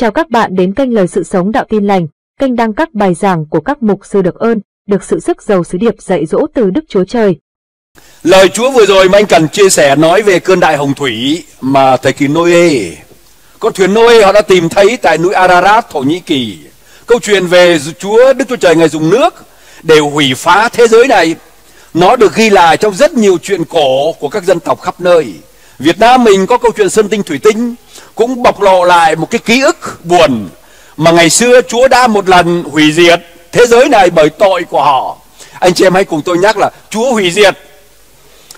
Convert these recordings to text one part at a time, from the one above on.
Chào các bạn đến kênh Lời Sự Sống Đạo Tin Lành, kênh đăng các bài giảng của các mục sư được ơn, được sự sức giàu sứ điệp dạy dỗ từ Đức Chúa Trời. Lời Chúa vừa rồi mà anh cần chia sẻ nói về cơn đại hồng thủy mà thời kỳ Noe. Con thuyền Noe họ đã tìm thấy tại núi Ararat, Thổ Nhĩ Kỳ. Câu chuyện về Chúa Đức Chúa Trời Ngài dùng nước để hủy phá thế giới này. Nó được ghi lại trong rất nhiều chuyện cổ của các dân tộc khắp nơi. Việt Nam mình có câu chuyện Sơn Tinh Thủy Tinh cũng bộc lộ lại một cái ký ức buồn mà ngày xưa Chúa đã một lần hủy diệt thế giới này bởi tội của họ. Anh chị em hãy cùng tôi nhắc là Chúa hủy diệt.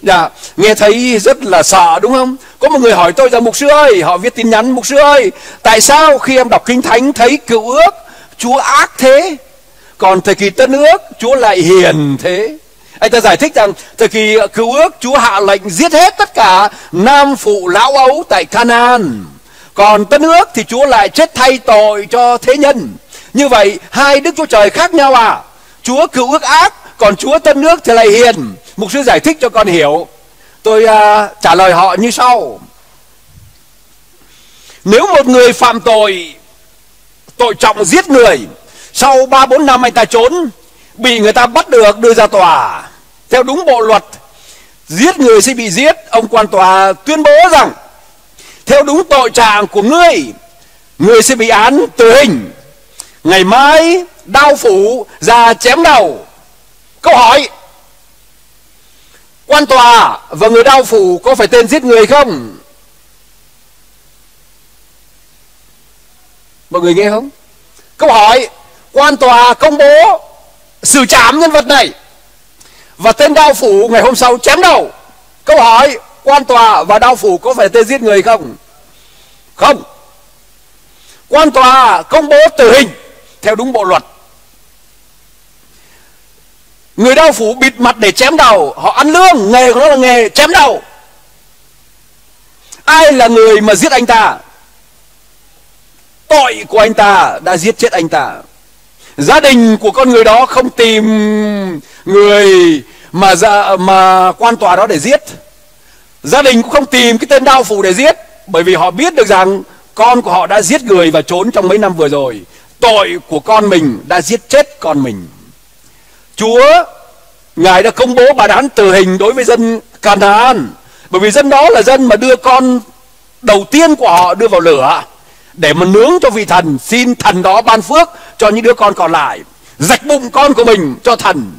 Dạ, nghe thấy rất là sợ đúng không? Có một người hỏi tôi rằng mục sư ơi, họ viết tin nhắn mục sư ơi, tại sao khi em đọc kinh thánh thấy cựu ước Chúa ác thế, còn thời kỳ tân ước Chúa lại hiền thế? Anh ta giải thích rằng thời kỳ cứu ước Chúa hạ lệnh giết hết tất cả nam phụ lão ấu tại Canaan. Còn tân ước thì Chúa lại chết thay tội cho thế nhân. Như vậy hai Đức Chúa Trời khác nhau à? Chúa cứu ước ác, còn Chúa tân ước thì lại hiền. Mục sư giải thích cho con hiểu. Tôi uh, trả lời họ như sau. Nếu một người phạm tội tội trọng giết người, sau 3 4 năm anh ta trốn, bị người ta bắt được đưa ra tòa theo đúng bộ luật giết người sẽ bị giết ông quan tòa tuyên bố rằng theo đúng tội trạng của ngươi người sẽ bị án tử hình. Ngày mai đau phủ ra chém đầu. Câu hỏi, quan tòa và người đau phủ có phải tên giết người không? Mọi người nghe không? Câu hỏi, quan tòa công bố xử trảm nhân vật này và tên đao phủ ngày hôm sau chém đầu. Câu hỏi quan tòa và đao phủ có phải tên giết người không? Không. Quan tòa công bố tử hình theo đúng bộ luật. Người đao phủ bịt mặt để chém đầu, họ ăn lương, nghề của nó là nghề chém đầu. Ai là người mà giết anh ta? Tội của anh ta đã giết chết anh ta. Gia đình của con người đó không tìm người mà dạ mà quan tòa đó để giết gia đình cũng không tìm cái tên đao phủ để giết, bởi vì họ biết được rằng con của họ đã giết người và trốn trong mấy năm vừa rồi. Tội của con mình đã giết chết con mình. Chúa, ngài đã công bố bản án tử hình đối với dân Canaan. Bởi vì dân đó là dân mà đưa con đầu tiên của họ đưa vào lửa, để mà nướng cho vị thần, xin thần đó ban phước cho những đứa con còn lại. Rạch bụng con của mình cho thần.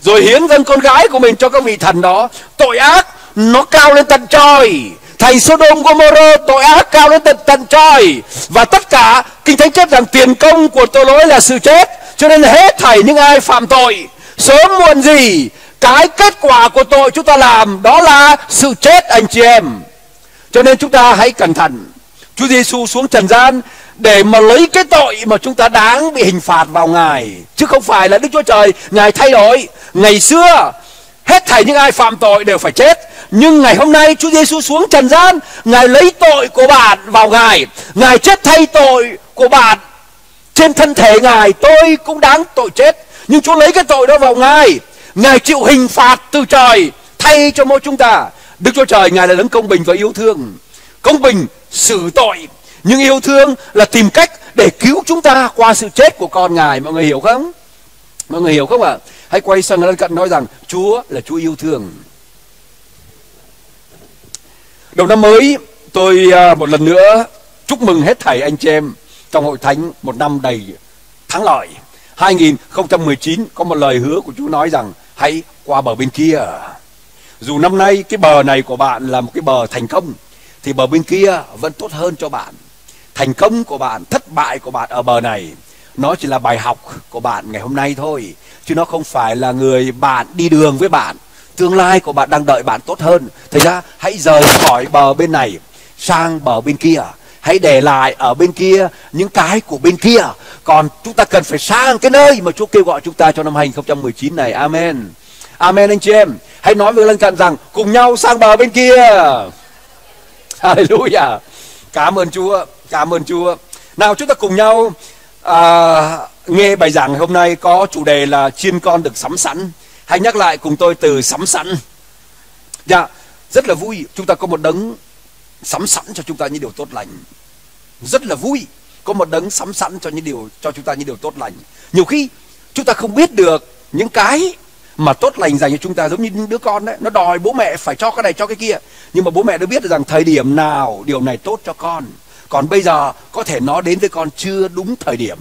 Rồi hiến dân con gái của mình cho các vị thần đó. Tội ác nó cao lên tận trời. Thành Sodom, Gomorrah, tội ác cao lên tận tận trời. Và tất cả, kinh thánh chép rằng tiền công của tội lỗi là sự chết. Cho nên hết thảy những ai phạm tội, sớm muộn gì, cái kết quả của tội chúng ta làm, đó là sự chết, anh chị em. Cho nên chúng ta hãy cẩn thận. Chúa Giêsu xuống trần gian để mà lấy cái tội mà chúng ta đáng bị hình phạt vào Ngài. Chứ không phải là Đức Chúa Trời, Ngài thay đổi. Ngày xưa hết thảy những ai phạm tội đều phải chết. Nhưng ngày hôm nay Chúa Giêsu xuống trần gian, Ngài lấy tội của bạn vào Ngài. Ngài chết thay tội của bạn. Trên thân thể Ngài, tôi cũng đáng tội chết. Nhưng Chúa lấy cái tội đó vào Ngài. Ngài chịu hình phạt từ trời, thay cho mỗi chúng ta. Đức Chúa Trời, Ngài là đấng công bình và yêu thương. Công bình, xử tội. Nhưng yêu thương là tìm cách để cứu chúng ta qua sự chết của con ngài. Mọi người hiểu không? Mọi người hiểu không ạ? À? hãy quay sang lân cận nói rằng, chúa là chúa yêu thương. Đầu năm mới, tôi à, một lần nữa chúc mừng hết thảy anh chị em trong hội thánh một năm đầy thắng lợi. 2019 có một lời hứa của Chúa nói rằng, hãy qua bờ bên kia. Dù năm nay cái bờ này của bạn là một cái bờ thành công, thì bờ bên kia vẫn tốt hơn cho bạn. Thành công của bạn, thất bại của bạn ở bờ này nó chỉ là bài học của bạn ngày hôm nay thôi chứ nó không phải là người bạn đi đường với bạn. Tương lai của bạn đang đợi bạn tốt hơn. Thành ra hãy rời khỏi bờ bên này sang bờ bên kia. Hãy để lại ở bên kia những cái của bên kia. Còn chúng ta cần phải sang cái nơi mà Chúa kêu gọi chúng ta cho năm 2019 này. Amen. Amen anh chị em. Hãy nói với lân cận rằng cùng nhau sang bờ bên kia. Hallelujah. Cảm ơn Chúa, cảm ơn Chúa. Nào chúng ta cùng nhau à, nghe bài giảng hôm nay có chủ đề là chiên con được sắm sẵn. Hãy nhắc lại cùng tôi từ sắm sẵn. Dạ, rất là vui. Chúng ta có một đấng sắm sẵn cho chúng ta những điều tốt lành. Rất là vui. có một đấng sắm sẵn cho những điều cho chúng ta những điều tốt lành nhiều khi chúng ta không biết được những cái mà tốt lành dành cho chúng ta giống như những đứa con đấy nó đòi bố mẹ phải cho cái này cho cái kia nhưng mà bố mẹ đã biết được rằng thời điểm nào điều này tốt cho con còn bây giờ có thể nó đến với con chưa đúng thời điểm.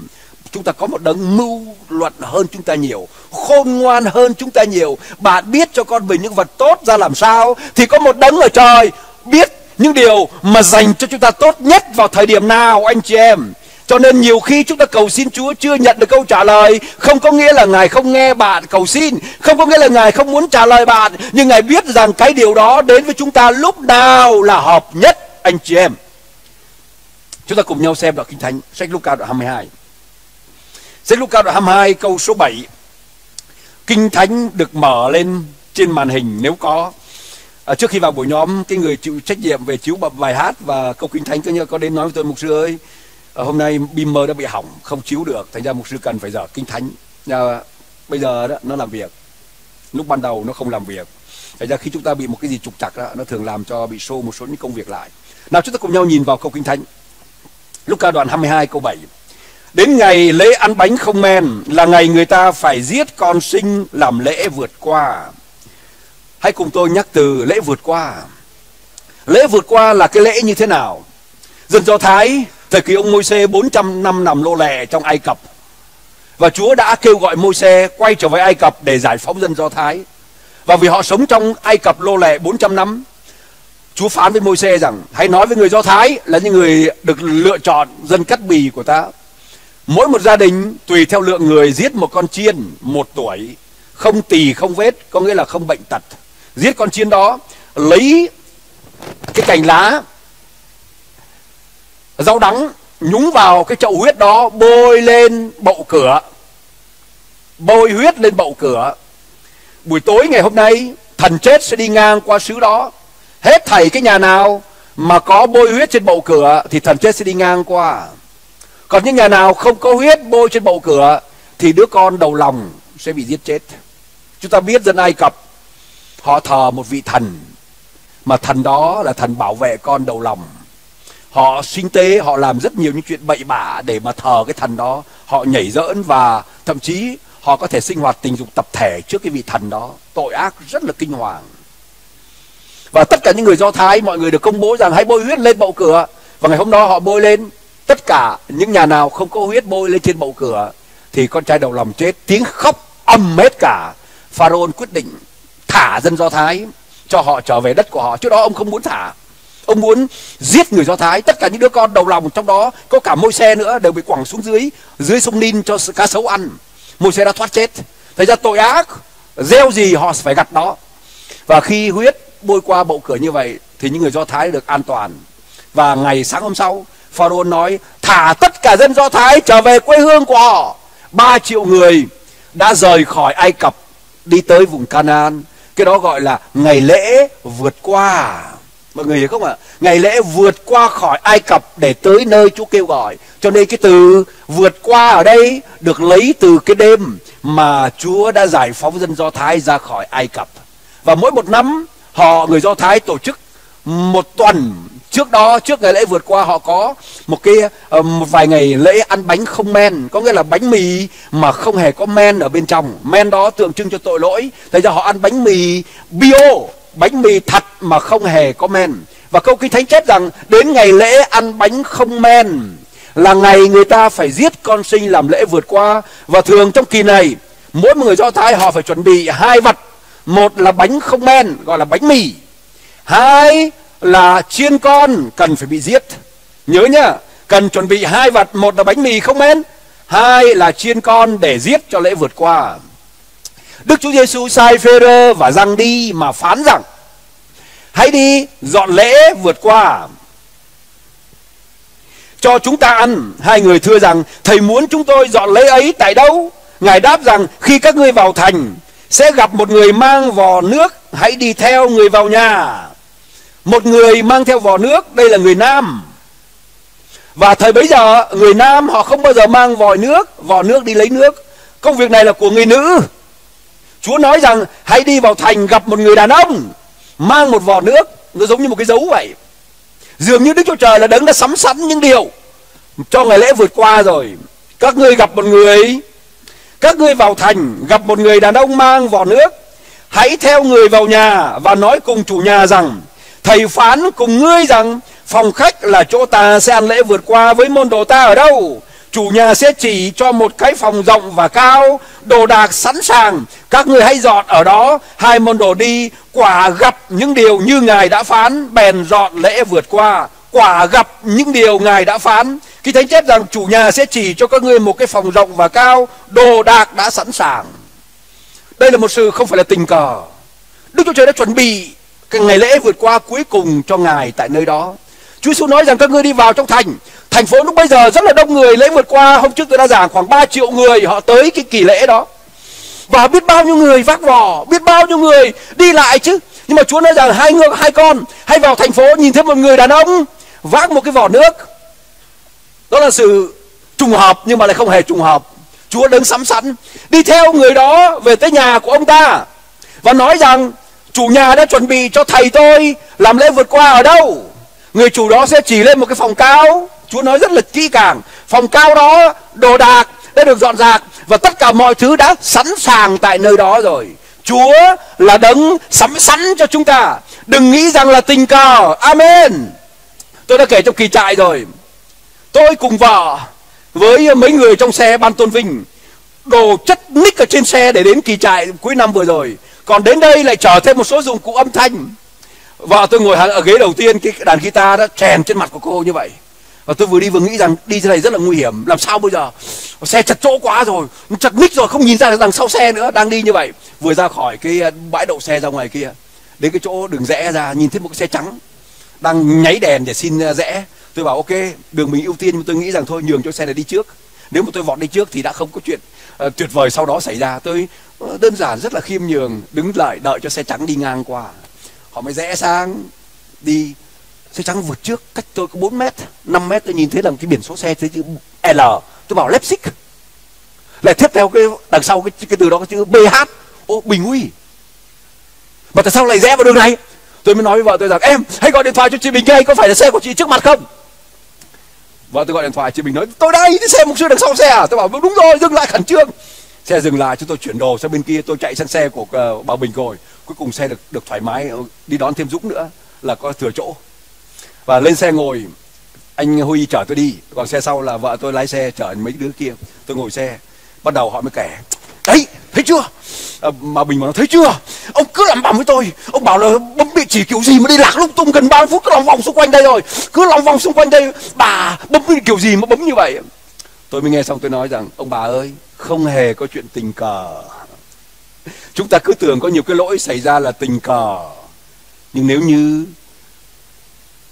Chúng ta có một đấng mưu luận hơn chúng ta nhiều, khôn ngoan hơn chúng ta nhiều. Bạn biết cho con mình những vật tốt ra làm sao, thì có một đấng ở trời biết những điều mà dành cho chúng ta tốt nhất vào thời điểm nào, anh chị em. Cho nên nhiều khi chúng ta cầu xin Chúa chưa nhận được câu trả lời, Không có nghĩa là Ngài không nghe bạn cầu xin, Không có nghĩa là Ngài không muốn trả lời bạn, Nhưng Ngài biết rằng cái điều đó đến với chúng ta lúc nào là hợp nhất, anh chị em. Chúng ta cùng nhau xem đoạn Kinh Thánh Sách Luca đoạn 22 Sách Luca đoạn 22 câu số 7 Kinh Thánh được mở lên trên màn hình nếu có. À, Trước khi vào buổi nhóm Cái người chịu trách nhiệm về chiếu bập bài hát Và câu Kinh Thánh có, như có đến nói với tôi Mục sư ơi à, Hôm nay beamer đã bị hỏng Không chiếu được. Thành ra Mục sư cần phải dở Kinh Thánh. À, Bây giờ đó nó làm việc. Lúc ban đầu nó không làm việc. Thành ra khi chúng ta bị một cái gì trục trặc đó Nó thường làm cho bị xô một số những công việc lại. Nào chúng ta cùng nhau nhìn vào câu Kinh Thánh. Luca đoạn 22 câu 7 Đến ngày lễ ăn bánh không men là ngày người ta phải giết con sinh làm lễ vượt qua. Hãy cùng tôi nhắc từ lễ vượt qua. Lễ vượt qua là cái lễ như thế nào? Dân Do Thái, thời kỳ ông Môi-se 400 năm nằm lô lẻ trong Ai Cập. Và Chúa đã kêu gọi Môi-se quay trở về Ai Cập để giải phóng dân Do Thái. Và vì họ sống trong Ai Cập lô lẻ 400 năm, Chúa phán với Môi-se rằng hãy nói với người Do Thái là những người được lựa chọn dân cắt bì của ta Mỗi một gia đình tùy theo lượng người giết một con chiên một tuổi, không tỳ không vết, có nghĩa là không bệnh tật. Giết con chiên đó, lấy cái cành lá, rau đắng, nhúng vào cái chậu huyết đó, bôi lên bậu cửa. Bôi huyết lên bậu cửa. Buổi tối ngày hôm nay, thần chết sẽ đi ngang qua xứ đó. Hết thảy cái nhà nào mà có bôi huyết trên bậu cửa thì thần chết sẽ đi ngang qua. Còn những nhà nào không có huyết bôi trên bậu cửa thì đứa con đầu lòng sẽ bị giết chết. Chúng ta biết dân ai cập, họ thờ một vị thần, mà thần đó là thần bảo vệ con đầu lòng. Họ sinh tế, họ làm rất nhiều những chuyện bậy bạ để mà thờ cái thần đó. Họ nhảy dỡn và thậm chí họ có thể sinh hoạt tình dục tập thể trước cái vị thần đó. Tội ác rất là kinh hoàng và tất cả những người do thái, mọi người được công bố rằng hãy bôi huyết lên bậu cửa. Và ngày hôm đó họ bôi lên, tất cả những nhà nào không có huyết bôi lên trên bậu cửa, thì con trai đầu lòng chết, tiếng khóc âm hết cả. Pharaoh quyết định thả dân do thái, cho họ trở về đất của họ. Trước đó ông không muốn thả. Ông muốn giết người do thái. Tất cả những đứa con đầu lòng trong đó, có cả môi xe nữa, đều bị quẳng xuống dưới dưới sông nin cho cá sấu ăn. Môi xe đã thoát chết. Thành ra tội ác, gieo gì họ phải gặt đó. Và khi huyết bôi qua bậu cửa như vậy thì những người do thái được an toàn và ngày sáng hôm sau, Pharaoh nói, thả tất cả dân Do Thái trở về quê hương của họ. Ba triệu người đã rời khỏi Ai Cập, đi tới vùng Canaan. Cái đó gọi là ngày lễ vượt qua. Mọi người hiểu không ạ? Ngày lễ vượt qua khỏi Ai Cập để tới nơi Chúa kêu gọi. Cho nên cái từ vượt qua ở đây được lấy từ cái đêm mà Chúa đã giải phóng dân Do Thái ra khỏi Ai Cập. Và mỗi một năm họ, người Do Thái tổ chức một tuần trước đó, trước ngày lễ vượt qua, họ có một cái ờ, một vài ngày lễ ăn bánh không men. Có nghĩa là bánh mì mà không hề có men ở bên trong. Men đó tượng trưng cho tội lỗi. Thế ra họ ăn bánh mì bio, bánh mì thật mà không hề có men. Và câu kinh thánh chép rằng, đến ngày lễ ăn bánh không men là ngày người ta phải giết con sinh làm lễ vượt qua. Và thường trong kỳ này, mỗi một người do thái họ phải chuẩn bị hai vật một là bánh không men, gọi là bánh mì. Hai là chiên con, cần phải bị giết. Nhớ nhá, cần chuẩn bị hai vật một là bánh mì không men, hai là chiên con để giết cho lễ vượt qua. Đức Chúa Giêsu sai Phêrô và răng đi mà phán rằng, hãy đi dọn lễ vượt qua. Cho chúng ta ăn. Hai người thưa rằng, thầy muốn chúng tôi dọn lễ ấy tại đâu? Ngài đáp rằng, khi các ngươi vào thành sẽ gặp một người mang vò nước, hãy đi theo người vào nhà. Một người mang theo vò nước, đây là người nam. Và thời bấy giờ, người nam họ không bao giờ mang vòi nước vò nước đi lấy nước. Công việc này là của người nữ. Chúa nói rằng, hãy đi vào thành gặp một người đàn ông, mang một vò nước. Nó giống như một cái dấu vậy. Dường như đức chúa trời là đấng đã sắm sẵn những điều cho ngày lễ vượt qua rồi. Các ngươi gặp một người các ngươi vào thành, gặp một người đàn ông mang vỏ nước. Hãy theo người vào nhà và nói cùng chủ nhà rằng, thầy phán cùng ngươi rằng, phòng khách là chỗ ta sẽ ăn lễ vượt qua với môn đồ ta ở đâu. Chủ nhà sẽ chỉ cho một cái phòng rộng và cao, đồ đạc sẵn sàng. Các ngươi hãy dọn ở đó, hai môn đồ đi, quả gặp những điều như ngài đã phán, bèn dọn lễ vượt qua quả gặp những điều ngài đã phán. Khi thánh chép rằng chủ nhà sẽ chỉ cho các ngươi một cái phòng rộng và cao, đồ đạc đã sẵn sàng. Đây là một sự không phải là tình cờ. Đức chúa trời đã chuẩn bị cái ngày lễ vượt qua cuối cùng cho ngài tại nơi đó. Chúa giêsu nói rằng các ngươi đi vào trong thành. Thành phố lúc bây giờ rất là đông người. Lễ vượt qua hôm trước tôi đã giảng, khoảng 3 triệu người họ tới cái kỳ lễ đó. Và biết bao nhiêu người vác vỏ, biết bao nhiêu người đi lại chứ. Nhưng mà chúa nói rằng, hai ngựa, hai con hay vào thành phố, nhìn thấy một người đàn ông vác một cái vỏ nước. Đó là sự trùng hợp nhưng mà lại không hề trùng hợp. Chúa đứng sắm sẵn, đi theo người đó về tới nhà của ông ta và nói rằng, chủ nhà đã chuẩn bị cho thầy tôi làm lễ vượt qua ở đâu? Người chủ đó sẽ chỉ lên một cái phòng cao. Chúa nói rất là kỹ càng. Phòng cao đó, đồ đạc đã được dọn dạc và tất cả mọi thứ đã sẵn sàng tại nơi đó rồi. Chúa là đấng sắm sẵn cho chúng ta. Đừng nghĩ rằng là tình cờ. Amen tôi đã kể trong kỳ trại rồi. Tôi cùng vợ với mấy người trong xe ban tôn vinh, đồ chất nick ở trên xe để đến kỳ trại cuối năm vừa rồi. Còn đến đây lại chở thêm một số dụng cụ âm thanh. Vợ tôi ngồi ở ghế đầu tiên, cái đàn guitar đó chèn trên mặt của cô như vậy. Và tôi vừa đi vừa nghĩ rằng đi thế này rất là nguy hiểm. Làm sao bây giờ? Xe chật chỗ quá rồi. Chật ních rồi, không nhìn ra đằng sau xe nữa. Đang đi như vậy. Vừa ra khỏi cái bãi đậu xe ra ngoài kia. Đến cái chỗ đường rẽ ra, nhìn thấy một cái xe trắng đang nháy đèn để xin ờ, rẽ. Tôi bảo ok đường mình ưu tiên nhưng tôi nghĩ rằng thôi nhường cho xe này đi trước. Nếu mà tôi vọt đi trước thì đã không có chuyện uh, tuyệt vời sau đó xảy ra. Tôi uh, đơn giản rất là khiêm nhường đứng lại đợi cho xe trắng đi ngang qua. Họ mới rẽ sang đi. Xe trắng vượt trước cách tôi có 4 mét 5 mét tôi nhìn thấy là cái biển số xe thấy chữ L. Tôi bảo Leipzig. Lại tiếp theo cái đằng sau cái cái từ đó cái chữ BH ô bình uy. mà tại sao lại rẽ vào đường này? Tôi mới nói với vợ tôi rằng em hãy gọi điện thoại cho chị Bình ngay có phải là xe của chị trước mặt không? Vợ tôi gọi điện thoại chị Bình nói tôi đây cái xe mục sư đằng sau xe à? Tôi bảo vâng, đúng rồi dừng lại khẩn trương. Xe dừng lại chúng tôi chuyển đồ sang bên kia tôi chạy sang xe của uh, bà Bình rồi. Cuối cùng xe được được thoải mái ờ, đi đón thêm Dũng nữa là có thừa chỗ. Và lên xe ngồi anh Huy chở tôi đi. Còn xe sau là vợ tôi lái xe chở mấy đứa kia. Tôi ngồi xe bắt đầu họ mới kể đấy thấy chưa? Ờ, à, mà bình mà nó thấy chưa? Ông cứ làm bầm với tôi. Ông bảo là bấm địa chỉ kiểu gì mà đi lạc lung tung gần 30 phút cứ lòng vòng xung quanh đây rồi cứ lòng vòng xung quanh đây. Bà bấm kiểu gì mà bấm như vậy? Tôi mới nghe xong tôi nói rằng, ông bà ơi, không hề có chuyện tình cờ. Chúng ta cứ tưởng có nhiều cái lỗi xảy ra là tình cờ. Nhưng nếu như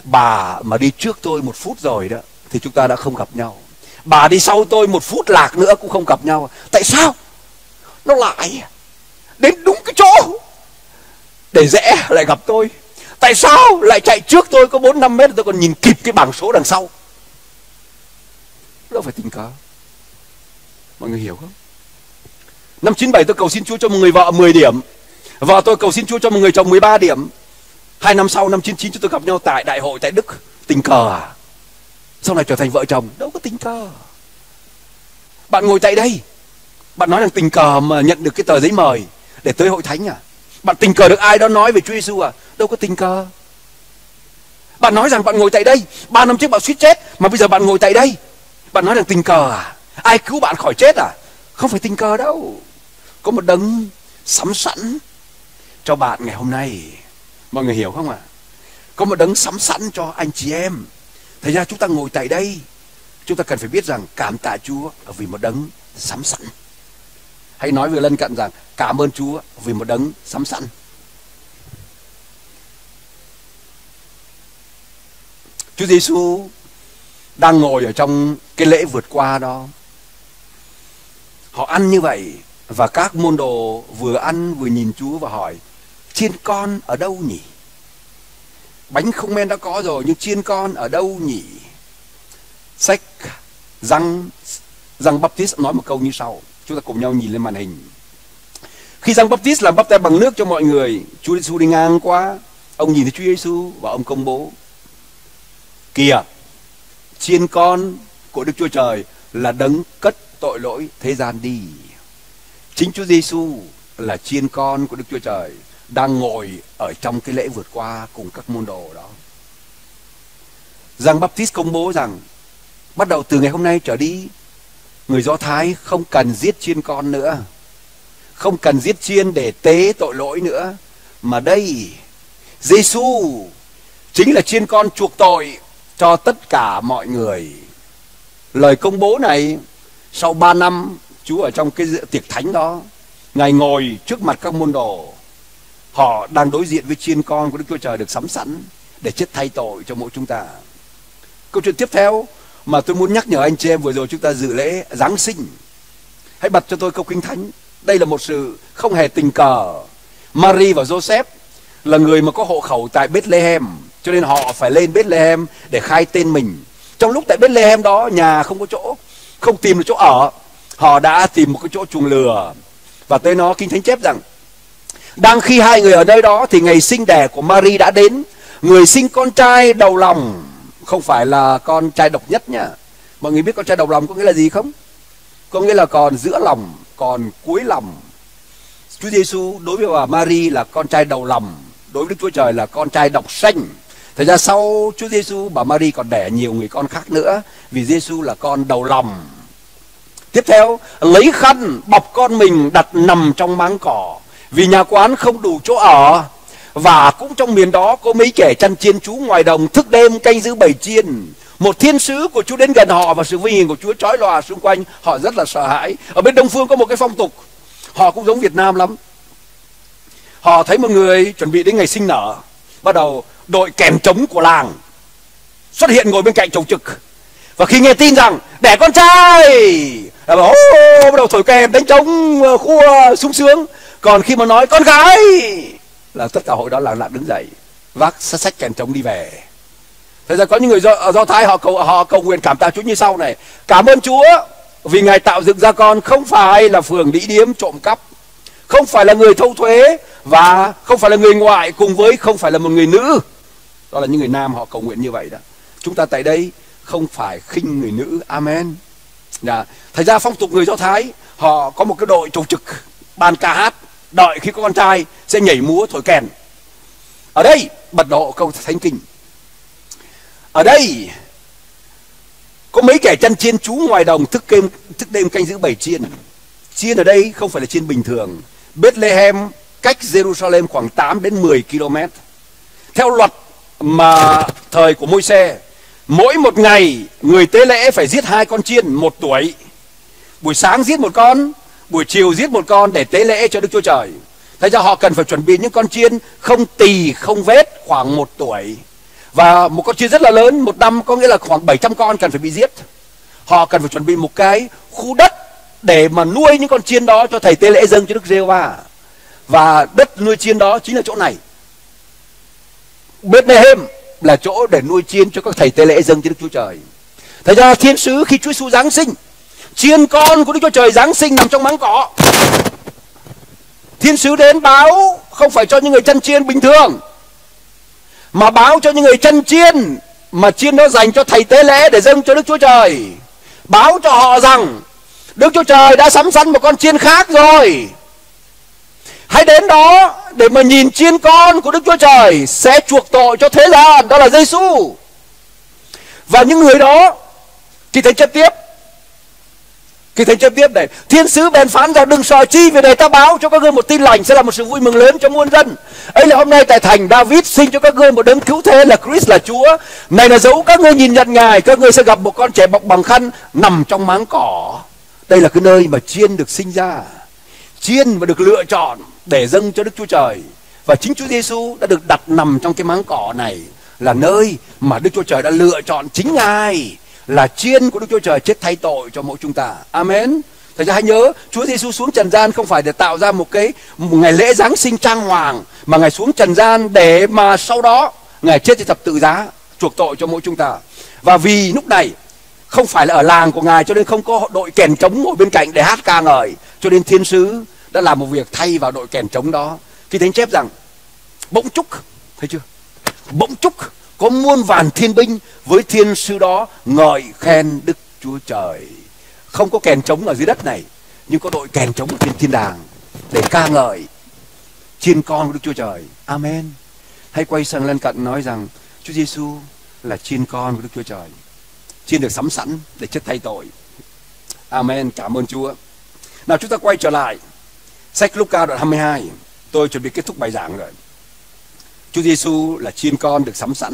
bà mà đi trước tôi một phút rồi đó, thì chúng ta đã không gặp nhau. Bà đi sau tôi một phút lạc nữa cũng không gặp nhau. Tại sao? Nó lại à? Đến đúng cái chỗ để rẽ lại gặp tôi. Tại sao lại chạy trước tôi có bốn năm mét tôi còn nhìn kịp cái bảng số đằng sau? Đâu phải tình cờ. Mọi người hiểu không? Năm 97 tôi cầu xin Chúa cho một người vợ 10 điểm. Vợ tôi cầu xin Chúa cho một người chồng 13 điểm. Hai năm sau, năm 99 chúng tôi gặp nhau tại đại hội, tại Đức. Tình cờ à? Sau này trở thành vợ chồng, đâu có tình cờ. Bạn ngồi tại đây. Bạn nói rằng tình cờ mà nhận được cái tờ giấy mời để tới hội thánh à? Bạn tình cờ được ai đó nói về Chúa Giêsu à? Đâu có tình cờ. Bạn nói rằng bạn ngồi tại đây, ba năm trước bạn suýt chết, mà bây giờ bạn ngồi tại đây. Bạn nói rằng tình cờ à? Ai cứu bạn khỏi chết à? Không phải tình cờ đâu. Có một đấng sắm sẵn cho bạn ngày hôm nay. Mọi người hiểu không ạ? À? có một đấng sắm sẵn cho anh chị em. Thế ra chúng ta ngồi tại đây. Chúng ta cần phải biết rằng cảm tạ Chúa vì một đấng sắm sẵn. Hãy nói với lân cận rằng, cảm ơn Chúa vì một đấng sắm sẵn Chúa Giêsu đang ngồi ở trong cái lễ vượt qua đó Họ ăn như vậy Và các môn đồ vừa ăn vừa nhìn Chúa và hỏi, Chiên con ở đâu nhỉ? Bánh không men đã có rồi, nhưng chiên con ở đâu nhỉ? Sách răng răng Baptist nói một câu như sau. Chúng ta cùng nhau nhìn lên màn hình. Khi răng Baptist làm bắp tay bằng nước cho mọi người, Chúa Giêsu đi ngang qua, ông nhìn thấy Chúa Giêsu và ông công bố: "Kìa, chiên con của Đức Chúa Trời là đấng cất tội lỗi thế gian đi. Chính Chúa Giêsu là chiên con của Đức Chúa Trời đang ngồi ở trong cái lễ vượt qua cùng các môn đồ đó. Giang Baptist công bố rằng bắt đầu từ ngày hôm nay trở đi người Do Thái không cần giết chiên con nữa. Không cần giết chiên để tế tội lỗi nữa. Mà đây, Giêsu chính là chiên con chuộc tội cho tất cả mọi người. Lời công bố này sau 3 năm Chúa ở trong cái tiệc thánh đó Ngài ngồi trước mặt các môn đồ Họ đang đối diện với chiên con của Đức Chúa Trời được sắm sẵn Để chết thay tội cho mỗi chúng ta Câu chuyện tiếp theo mà tôi muốn nhắc nhở anh chị em vừa rồi chúng ta dự lễ Giáng sinh. Hãy bật cho tôi câu kinh thánh. Đây là một sự không hề tình cờ. Mary và Joseph là người mà có hộ khẩu tại Bethlehem, cho nên họ phải lên Bethlehem để khai tên mình. Trong lúc tại Bethlehem đó, nhà không có chỗ, không tìm được chỗ ở, họ đã tìm một cái chỗ chuồng lừa. Và tới nó, kinh thánh chép rằng, đang khi hai người ở nơi đó thì ngày sinh đẻ của Mary đã đến. Người sinh con trai đầu lòng không phải là con trai độc nhất nhá. Mọi người biết con trai đầu lòng có nghĩa là gì không? Có nghĩa là còn giữa lòng còn cuối lòng. Chúa Giêsu đối với bà Mary là con trai đầu lòng đối với Đức Chúa Trời là con trai độc sanh. Thật ra sau Chúa Giêsu bà Mary còn đẻ nhiều người con khác nữa vì Giêsu là con đầu lòng. Tiếp theo, lấy khăn bọc con mình đặt nằm trong máng cỏ. Vì nhà quán không đủ chỗ ở và cũng trong miền đó có mấy kẻ chăn chiên chú ngoài đồng thức đêm canh giữ bầy chiên. Một thiên sứ của Chúa đến gần họ và sự vinh hiển của Chúa trói lòa xung quanh, họ rất là sợ hãi. Ở bên Đông phương có một cái phong tục, họ cũng giống Việt Nam lắm. Họ thấy một người chuẩn bị đến ngày sinh nở, bắt đầu đội kèm trống của làng, xuất hiện ngồi bên cạnh chồng trực. Và khi nghe tin rằng, đẻ con trai! Là bảo bắt đầu thổi kèm đánh trống ờ, khua sung sướng. Còn khi mà nói, con gái! Là tất cả hội đó làng lặng đứng dậy vác sách sách kèn trống đi về. Thế ra có những người do, do Thái họ cầu họ cầu nguyện cảm tạ Chúa như sau này. Cảm ơn Chúa vì Ngài tạo dựng ra con không phải là phường đĩ điếm trộm cắp, không phải là người thâu thuế và không phải là người ngoại cùng với không phải là một người nữ. Đó là những người nam họ cầu nguyện như vậy đó. Chúng ta tại đây không phải khinh người nữ. Amen. Dạ. thành ra phong tục người do thái họ có một cái đội trầu trực ban ca hát đợi khi có con trai sẽ nhảy múa thổi kèn. Ở đây bật độ câu thánh kinh. Ở đây, có mấy kẻ chăn chiên trú ngoài đồng thức đêm thức đêm canh giữ bảy chiên. Chiên ở đây không phải là chiên bình thường. Bethlehem cách Jerusalem khoảng 8 đến 10 km. Theo luật mà thời của môi xe mỗi một ngày người tế lễ phải giết hai con chiên một tuổi. Buổi sáng giết một con, buổi chiều giết một con để tế lễ cho đức chúa trời thế ra họ cần phải chuẩn bị những con chiên không tỳ không vết khoảng một tuổi và một con chiên rất là lớn một năm có nghĩa là khoảng 700 con cần phải bị giết họ cần phải chuẩn bị một cái khu đất để mà nuôi những con chiên đó cho thầy tế lễ dâng cho đức giê va và đất nuôi chiên đó chính là chỗ này Bethlehem là chỗ để nuôi chiên cho các thầy tế lễ dâng cho Đức Chúa Trời. Thật ra thiên sứ khi Chúa Giêsu Giáng sinh, chiên con của Đức Chúa Trời Giáng sinh nằm trong máng cỏ. Thiên sứ đến báo không phải cho những người chân chiên bình thường, mà báo cho những người chân chiên mà chiên nó dành cho thầy tế lễ để dâng cho Đức Chúa Trời. Báo cho họ rằng Đức Chúa Trời đã sắm sẵn một con chiên khác rồi. Hãy đến đó để mà nhìn chiên con của Đức Chúa Trời sẽ chuộc tội cho thế gian, đó là Giêsu. Và những người đó thì thấy chất tiếp khi thánh chấp tiếp này, Thiên sứ bèn phán rằng đừng sợ chi Vì đời ta báo cho các ngươi một tin lành Sẽ là một sự vui mừng lớn cho muôn dân. Ấy là hôm nay tại thành David sinh cho các ngươi một đấng cứu thế là Christ là Chúa. Này là dấu các ngươi nhìn nhận Ngài, Các ngươi sẽ gặp một con trẻ bọc bằng khăn Nằm trong máng cỏ. Đây là cái nơi mà chiên được sinh ra. Chiên và được lựa chọn để dâng cho Đức Chúa Trời. Và chính Chúa Giêsu đã được đặt nằm trong cái máng cỏ này là nơi mà Đức Chúa Trời đã lựa chọn chính Ngài là chiên của Đức Chúa Trời chết thay tội cho mỗi chúng ta. Amen. Thật ra hãy nhớ, Chúa Giêsu xuống trần gian không phải để tạo ra một cái một ngày lễ Giáng sinh trang hoàng, mà Ngài xuống trần gian để mà sau đó Ngài chết trên thập tự giá, chuộc tội cho mỗi chúng ta. Và vì lúc này không phải là ở làng của Ngài, cho nên không có đội kèn trống ngồi bên cạnh để hát ca ngợi, cho nên thiên sứ đã làm một việc thay vào đội kèn trống đó khi thánh chép rằng, bỗng chúc thấy chưa bỗng chúc có muôn vàn thiên binh với thiên sư đó ngợi khen đức Chúa Trời. Không có kèn trống ở dưới đất này, nhưng có đội kèn trống ở trên thiên đàng để ca ngợi chiên con của Đức Chúa Trời. Amen. Hay quay sang lên cận nói rằng Chúa Giêsu là chiên con của Đức Chúa Trời. Chiên được sắm sẵn để chết thay tội. Amen. Cảm ơn Chúa. Nào chúng ta quay trở lại. Sách Luca đoạn 22. Tôi chuẩn bị kết thúc bài giảng rồi. Chúa Giêsu là chiên con được sắm sẵn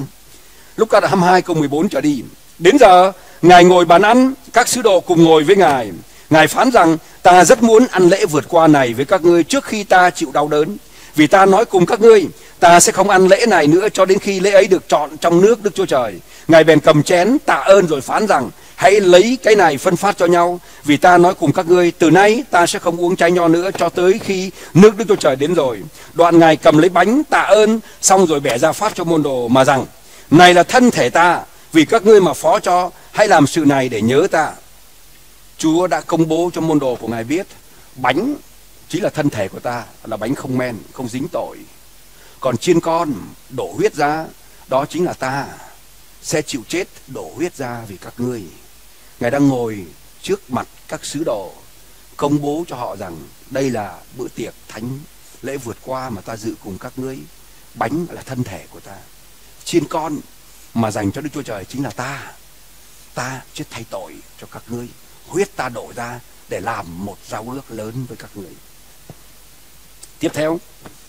lúc các 22 câu 14 trở đi. Đến giờ, Ngài ngồi bàn ăn, các sứ đồ cùng ngồi với Ngài. Ngài phán rằng, ta rất muốn ăn lễ vượt qua này với các ngươi trước khi ta chịu đau đớn. Vì ta nói cùng các ngươi, ta sẽ không ăn lễ này nữa cho đến khi lễ ấy được chọn trong nước Đức Chúa Trời. Ngài bèn cầm chén tạ ơn rồi phán rằng, hãy lấy cái này phân phát cho nhau. Vì ta nói cùng các ngươi, từ nay ta sẽ không uống chai nho nữa cho tới khi nước Đức Chúa Trời đến rồi. Đoạn Ngài cầm lấy bánh tạ ơn, xong rồi bẻ ra phát cho môn đồ mà rằng, này là thân thể ta, vì các ngươi mà phó cho, hãy làm sự này để nhớ ta. Chúa đã công bố cho môn đồ của Ngài biết, bánh chính là thân thể của ta, là bánh không men, không dính tội. Còn chiên con đổ huyết ra, đó chính là ta sẽ chịu chết đổ huyết ra vì các ngươi. Ngài đang ngồi trước mặt các sứ đồ, công bố cho họ rằng đây là bữa tiệc thánh lễ vượt qua mà ta dự cùng các ngươi. Bánh là thân thể của ta. Chiên con mà dành cho Đức Chúa Trời chính là ta. Ta chết thay tội cho các ngươi. Huyết ta đổ ra để làm một giao ước lớn với các ngươi. Tiếp theo,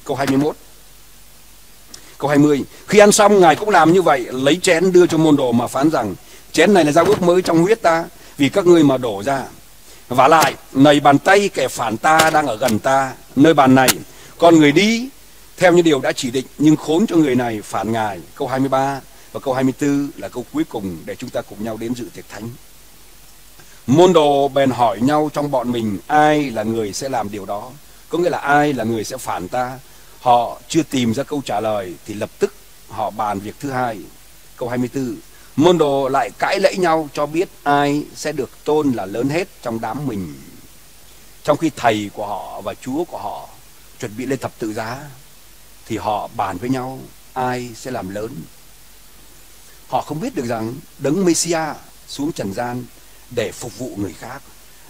câu 21. Câu 20. Khi ăn xong, Ngài cũng làm như vậy, lấy chén đưa cho môn đồ mà phán rằng, chén này là giao ước mới trong huyết ta, vì các ngươi mà đổ ra. Và lại, nầy bàn tay kẻ phản ta đang ở gần ta, nơi bàn này, con người đi theo như điều đã chỉ định, nhưng khốn cho người này phản Ngài. Câu 23 và câu 24 là câu cuối cùng để chúng ta cùng nhau đến dự tiệc thánh. Môn đồ bèn hỏi nhau trong bọn mình ai là người sẽ làm điều đó. Có nghĩa là ai là người sẽ phản ta. Họ chưa tìm ra câu trả lời thì lập tức họ bàn việc thứ hai. Câu 24. Môn đồ lại cãi lẫy nhau cho biết ai sẽ được tôn là lớn hết trong đám mình. Trong khi thầy của họ và chúa của họ chuẩn bị lên thập tự giá thì họ bàn với nhau ai sẽ làm lớn. Họ không biết được rằng đấng Messia xuống trần gian để phục vụ người khác,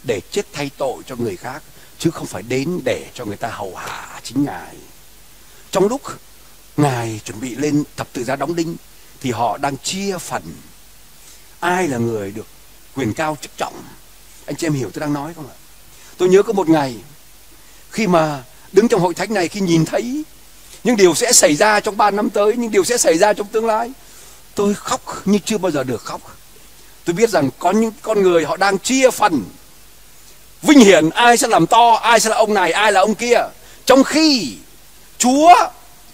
để chết thay tội cho người khác, chứ không phải đến để cho người ta hầu hạ chính Ngài. Trong lúc Ngài chuẩn bị lên thập tự giá đóng đinh, thì họ đang chia phần. Ai là người được quyền cao chức trọng? Anh chị em hiểu tôi đang nói không ạ? Tôi nhớ có một ngày, khi mà đứng trong hội thánh này, khi nhìn thấy những điều sẽ xảy ra trong ba năm tới, những điều sẽ xảy ra trong tương lai, tôi khóc như chưa bao giờ được khóc. Tôi biết rằng có những con người họ đang chia phần. Vinh hiển ai sẽ làm to ai sẽ là ông này ai là ông kia. Trong khi chúa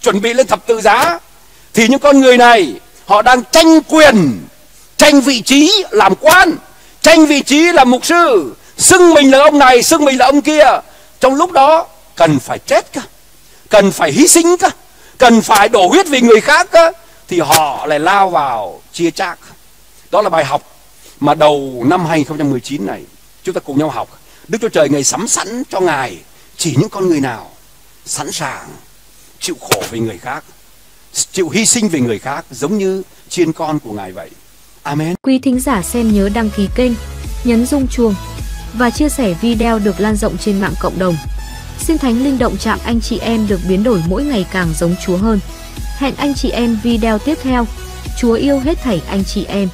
chuẩn bị lên thập tự giá thì những con người này họ đang tranh quyền tranh vị trí làm quan tranh vị trí làm mục sư xưng mình là ông này xưng mình là ông kia. Trong lúc đó cần phải chết cơ cần phải hy sinh cơ. Cần phải đổ huyết vì người khác cơ. Thì họ lại lao vào chia chác. Đó là bài học mà đầu năm 2019 này chúng ta cùng nhau học. Đức Chúa Trời ngày sắm sẵn cho Ngài chỉ những con người nào sẵn sàng chịu khổ vì người khác, chịu hy sinh vì người khác giống như chiên con của Ngài vậy. Amen. Quý thính giả xem nhớ đăng ký kênh, nhấn rung chuông và chia sẻ video được lan rộng trên mạng cộng đồng. Xin Thánh Linh động chạm anh chị em được biến đổi mỗi ngày càng giống Chúa hơn. Hẹn anh chị em video tiếp theo. Chúa yêu hết thảy anh chị em.